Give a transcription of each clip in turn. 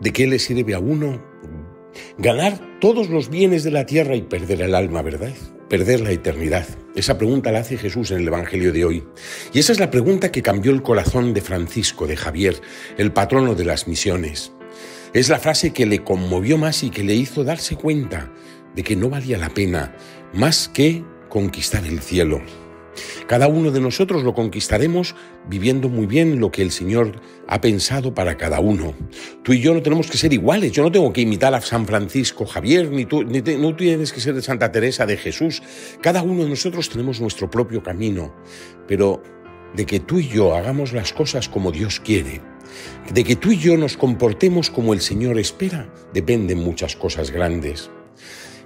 ¿De qué le sirve a uno ganar todos los bienes de la tierra y perder el alma, verdad? Perder la eternidad. Esa pregunta la hace Jesús en el Evangelio de hoy. Y esa es la pregunta que cambió el corazón de Francisco, de Javier, el patrono de las misiones. Es la frase que le conmovió más y que le hizo darse cuenta de que no valía la pena más que conquistar el cielo. Cada uno de nosotros lo conquistaremos viviendo muy bien lo que el Señor ha pensado para cada uno. Tú y yo no tenemos que ser iguales. Yo no tengo que imitar a San Francisco Javier, ni tú, no tienes que ser de Santa Teresa, de Jesús. Cada uno de nosotros tenemos nuestro propio camino. Pero de que tú y yo hagamos las cosas como Dios quiere, de que tú y yo nos comportemos como el Señor espera, dependen muchas cosas grandes.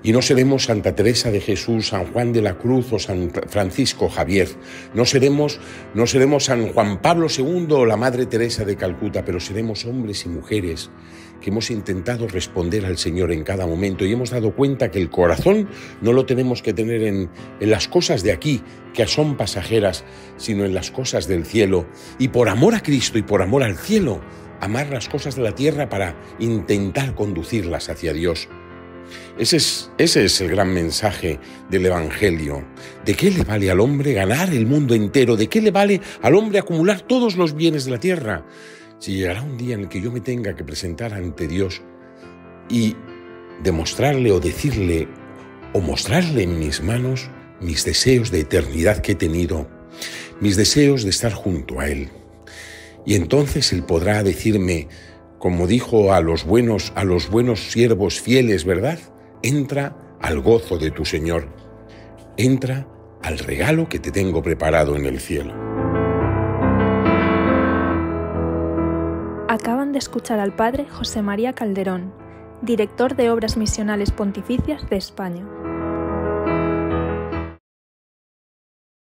Y no seremos Santa Teresa de Jesús, San Juan de la Cruz o San Francisco Javier. No seremos, no seremos San Juan Pablo II o la Madre Teresa de Calcuta, pero seremos hombres y mujeres que hemos intentado responder al Señor en cada momento y hemos dado cuenta que el corazón no lo tenemos que tener en, en las cosas de aquí, que son pasajeras, sino en las cosas del cielo. Y por amor a Cristo y por amor al cielo, amar las cosas de la tierra para intentar conducirlas hacia Dios. Ese es, ese es el gran mensaje del Evangelio. ¿De qué le vale al hombre ganar el mundo entero? ¿De qué le vale al hombre acumular todos los bienes de la tierra? Si llegará un día en el que yo me tenga que presentar ante Dios y demostrarle o decirle o mostrarle en mis manos mis deseos de eternidad que he tenido, mis deseos de estar junto a Él. Y entonces Él podrá decirme, como dijo a los buenos, a los buenos siervos fieles, ¿verdad? Entra al gozo de tu Señor. Entra al regalo que te tengo preparado en el cielo. Acaban de escuchar al Padre José María Calderón, director de Obras Misionales Pontificias de España.